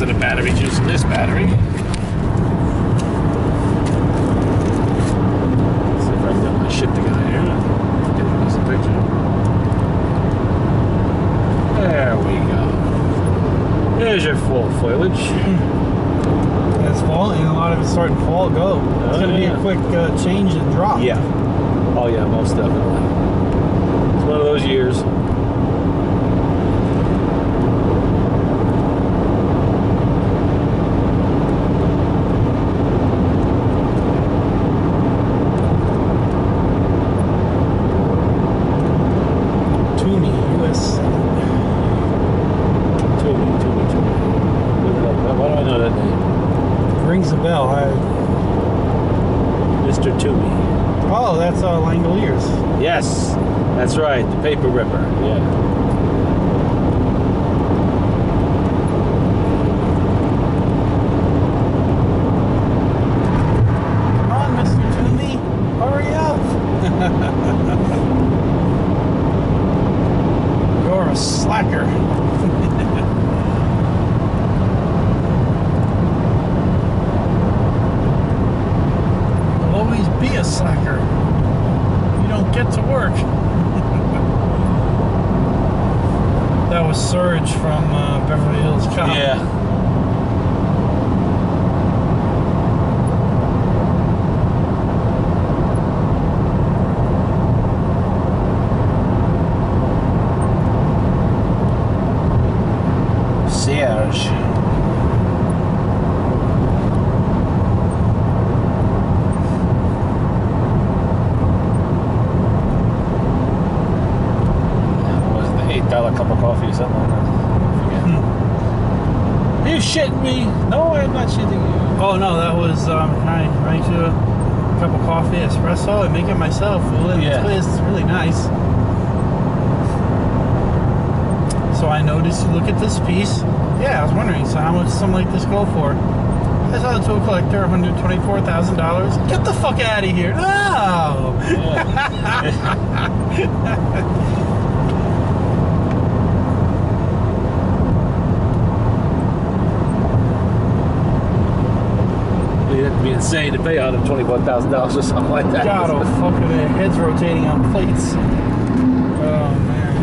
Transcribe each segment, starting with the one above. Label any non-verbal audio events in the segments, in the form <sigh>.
of the battery juice in this battery. see if I can get my shit together here. Get a decent picture. There we go. There's your full foliage. It's falling, and a lot of it's starting to fall, go. It's Oh, going to be yeah. a quick uh, change and drop. Yeah. Oh yeah, most definitely. It's one of those years. Toomey, US. Toomey, Toomey, Toomey. Who the hell- Why do I know that name? Rings a bell. I, Mr. Toomey. oh, that's uh, Langoliers. Yes, that's right, the paper ripper. Yeah. Come on, Mr. Toomey. Hurry up. <laughs> You're a slacker. You'll always be a slacker. You don't get to work. <laughs> that was Serge from uh, Beverly Hills Cop. Yeah. Serge. What was it, the eight dollar cup of coffee or something like that? I. Hmm. Are you shitting me? No, I'm not shitting you. Oh no, that was um, I running to a cup of coffee, espresso, and make it myself. Well, Yeah. it's really nice. So I noticed. You look at this piece. Yeah, I was wondering. So how much does something like this go for? I saw the tool collector, one hundred twenty-four thousand dollars. Get the fuck out of here! No. You'd <laughs> <laughs> be insane to pay $124,000 or something like that. God, oh fucking heads rotating on plates. Oh man.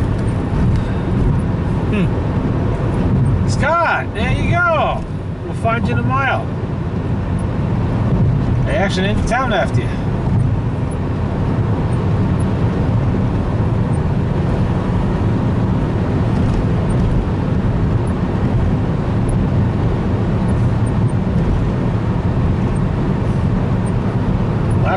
Hmm. Scott, there you go. We'll find you in a mile. They actually into town after you. Lackawanna State Park, that's right. So we're gonna change up in Beampton. Now we'll almost be there. We'll be about halfway there. That's good. All right. So it's, yeah,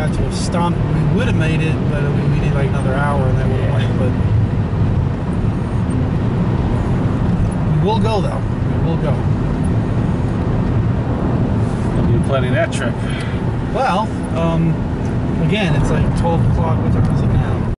would have to have stomped. We would have made it, but we, we need like another hour, and then we Yeah. went. But we will go though. We will go. Be planning that trip. Well, um, again, it's like 12 o'clock. What time is it?